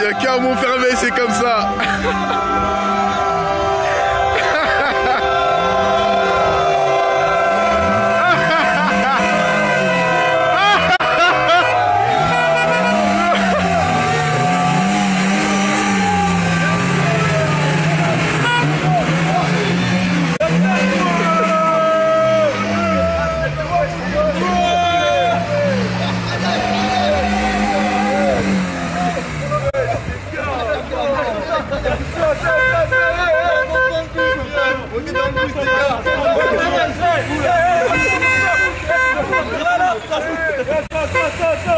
Il y a fermé, c'est comme ça. Attention, attention